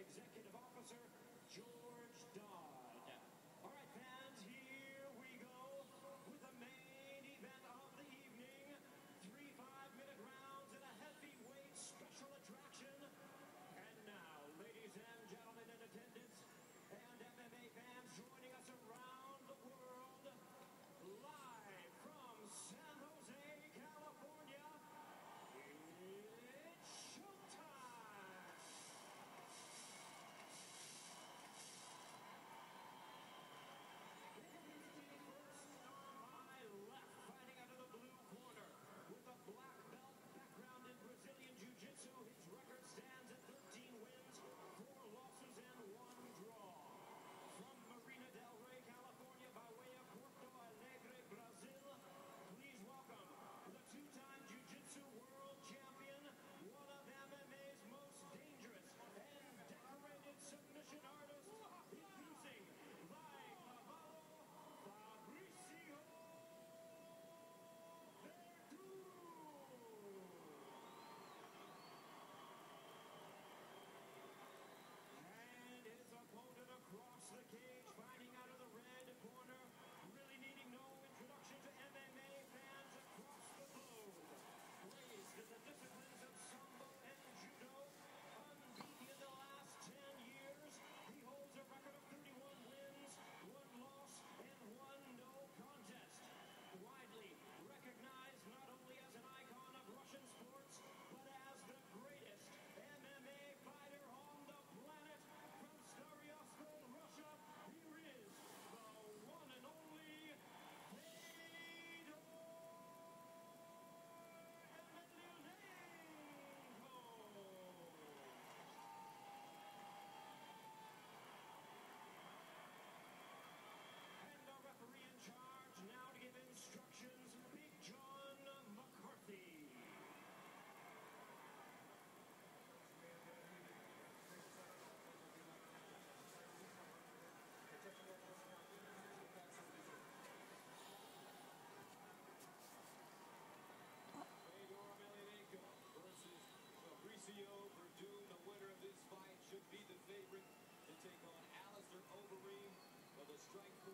executive officer George strike